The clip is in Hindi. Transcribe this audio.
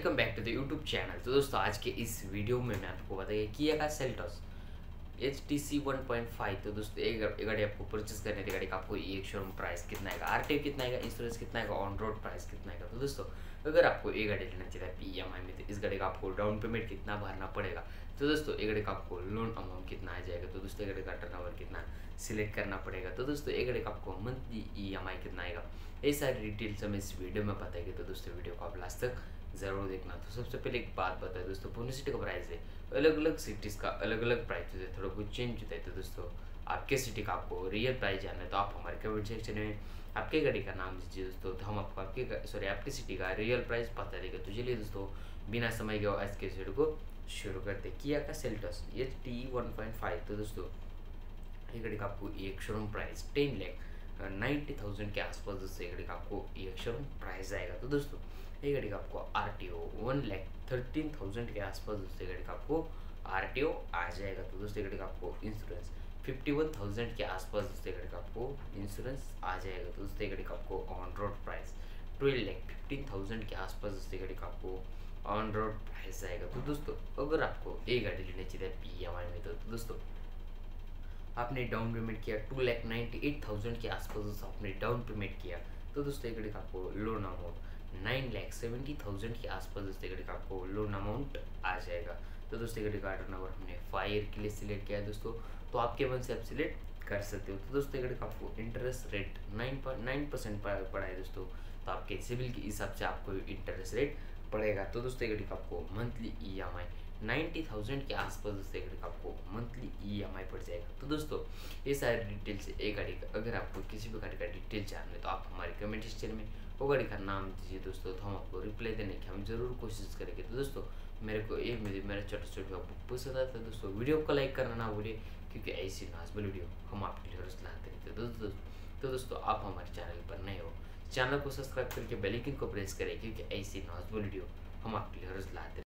Welcome back to the YouTube channel तो दोस्तों, आज के इस वीडियो में मैं आपको बताइए किया का Seltos H T C one point five तो दोस्तों एक गाड़ी आपको परचेस करने की गाड़ी का आपको एक शोरूम प्राइस कितना आएगा आर कितना आएगा इंश्योरेंस कितना आएगा ऑन रोड प्राइस कितना आएगा। तो दोस्तों, अगर आपको एक गाड़ी लेना चाहिए पी एम आई में तो इस गाड़ी का आपको डाउन पेमेंट कितना भरना पड़ेगा। तो दोस्तों एक गाड़ी का आपको लोन अमाउंट कितना आ जाएगा तो दोस्तों एक गाड़ी का टर्न ओवर कितना सिलेक्ट करना पड़ेगा। तो दोस्तों एक गाड़ी का आपको मंथली ई एम आई कितना आएगा, ये सारी डिटेल्स हमें इस वीडियो में बताएँगे। तो दोस्तों वीडियो को आप लास्ट तक ज़रूर देखना। तो सबसे पहले एक बात बताए दोस्तों पुणे सिटी का प्राइस है अलग अलग सिटीज़ का अलग अलग प्राइस होता है, थोड़ा कुछ चेंज होता है। तो दोस्तों आपके सिटी का आपको रियल प्राइस जानना है तो आप हमारे कमेंट सेक्शन में आपके गाड़ी का नाम दीजिए दोस्तों तो हम आपको आपके सॉरी आपकी सिटी का रियल प्राइस बता देगा। तो चलिए दोस्तों, बिना समय के आज के वीडियो को शुरू करते किया का Seltos H T one point five तो दोस्तों, ये गाड़ी का आपको एक showroom price ten lakh ninety thousand के आसपास दोस्तों, ये गाड़ी का आपको एक शोरूम प्राइस आएगा। तो दोस्तों ये गाड़ी का आपको R T O one lakh thirteen thousand के आसपास दोस्तों गाड़ी का आपको आर टी ओ आ जाएगा। तो दोस्तों गाड़ी का आपको इंश्योरेंस फिफ्टी वन थाउज़ेंड के आसपास दोस्तों गाड़ी का आपको इंश्योरेंस आ जाएगा। तो दोस्तों गाड़ी का आपको on road price twelve lakh fifteen thousand के आसपास दोस्तों गाड़ी का आपको ऑन रोड प्राइस आएगा तो दोस्तों अगर आपको ये गाड़ी लेनी चाहिए पी एम आई में तो, दोस्तों आपने डाउन पेमेंट किया two lakh ninety eight thousand के आसपास आपने डाउन पेमेंट किया तो दोस्तों एक गाड़ी का आपको loan amount nine lakh seventy thousand के आसपास दोस्तों का आपको लोन अमाउंट आ जाएगा। तो दोस्तों गाड़ी का टर्न ओवर हमने फाइव के लिए सिलेक्ट किया है दोस्तों। तो आपके मन से आप सिलेक्ट कर सकते हो। तो दोस्तों गाड़ी का आपको interest rate nine nine percent पड़ा है दोस्तों। तो आपके सिविल के हिसाब से आपको इंटरेस्ट रेट पड़ेगा। तो दोस्तों गाड़ी का आपको monthly E M I ninety thousand के आसपास दोस्तों गाड़ी का आपको मंथली ई एम आई पड़ जाएगा। तो दोस्तों, ये सारे डिटेल्स एक गाड़ी का अगर आपको किसी भी गाड़ी का डिटेल जानना है तो आप हमारे कमेंट सेक्शन में वो गाड़ी का नाम दीजिए दोस्तों तो हम आपको रिप्लाई देने की हम ज़रूर कोशिश करेंगे तो दोस्तों मेरे को एक मेरे मेरा छोटे छोटे आपको पसंद आता है दोस्तों वीडियो को लाइक करना ना भूलिए क्योंकि ऐसी नाजबल वीडियो हम आपके लिए रोज लाते रहते दोस्तों तो दोस्तों, आप हमारे चैनल पर नए हो। चैनल को सब्सक्राइब करके बेल आइकन को प्रेस करें क्योंकि ऐसी नाजबल वीडियो हम आपके लिए रोज लाते